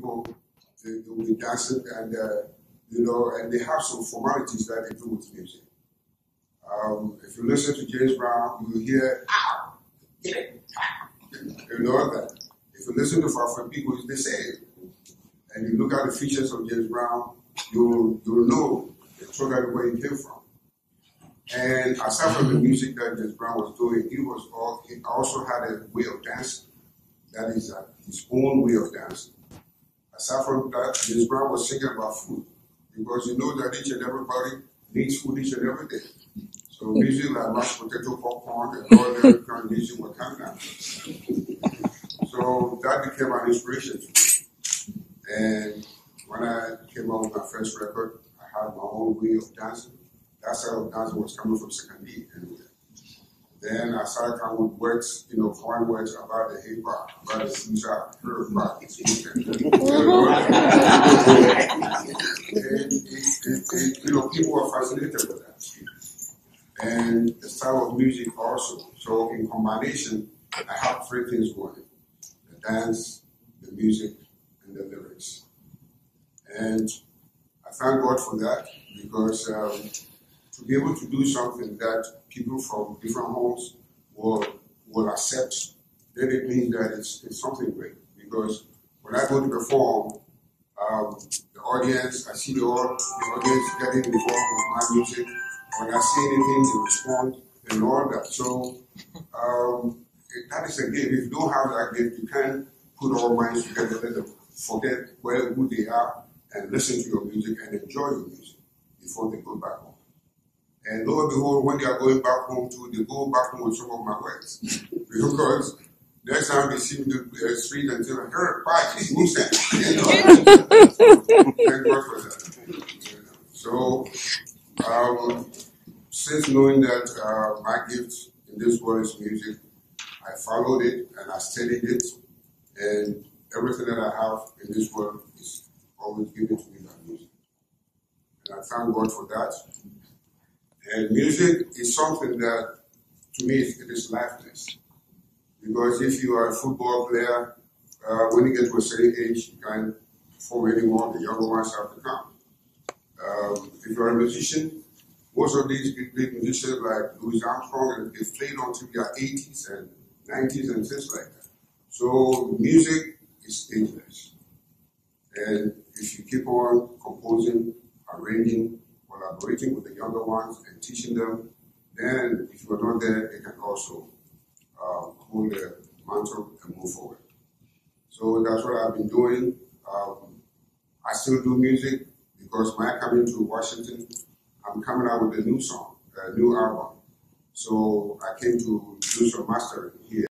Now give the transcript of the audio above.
people, they, they will be dancing and, uh, you know, and they have some formalities that they do with music. Um, if you listen to James Brown, you hear, get it, you know that. If you listen to Far people, it's the same. And you look at the features of James Brown, you'll, you'll know totally where he came from. And aside from the music that James Brown was doing, he was all, he also had a way of dancing. That is uh, his own way of dancing. Aside from that, James Brown was singing about food because you know that each and everybody needs food each and every day. So hmm. music like mashed potato, popcorn, and all that kind of music would come down. So that became an inspiration to me. And when I came out with my first record, I had my own way of dancing. That style of dancing was coming from Sekondi anyway. Then I started coming with words, you know, foreign words about the hip hop, about the out, her rock, You know, people were fascinated with that. And the style of music also. So in combination, I have three things going. The dance, the music, and the lyrics. And I thank God for that because um, to be able to do something that people from different homes will will accept, then it means that it's, it's something great. Because when I go to perform, um, the audience, I see the, the audience getting involved with my music. When I say anything, they respond and all that. So um, that is a gift. If you don't have that gift, you can't put all minds together, let them forget where, who they are, and listen to your music and enjoy your music before they go back home. And lo and behold, when they are going back home too, they go back home with some of my words. because next time they see me in the street and say, her quiet, who's that? Thank God for that. So, um, since knowing that uh, my gift in this world is music, I followed it and I studied it, and everything that I have in this world is always given to me by music. And I thank God for that. And music is something that, to me, it is lifeless. Because if you are a football player, uh, when you get to a certain age, you can't perform anymore. The younger ones have to come. Um, if you're a musician, most of these big, big musicians like Louis Armstrong, they played until their 80s and 90s and things like that. So music is ageless. And if you keep on composing, arranging, collaborating with the younger ones and teaching them, then if you're not there, they can also uh, hold the mantle and move forward. So that's what I've been doing. Um, I still do music because when I come into Washington, I'm coming out with a new song, a new album. So I came to do some mastering here.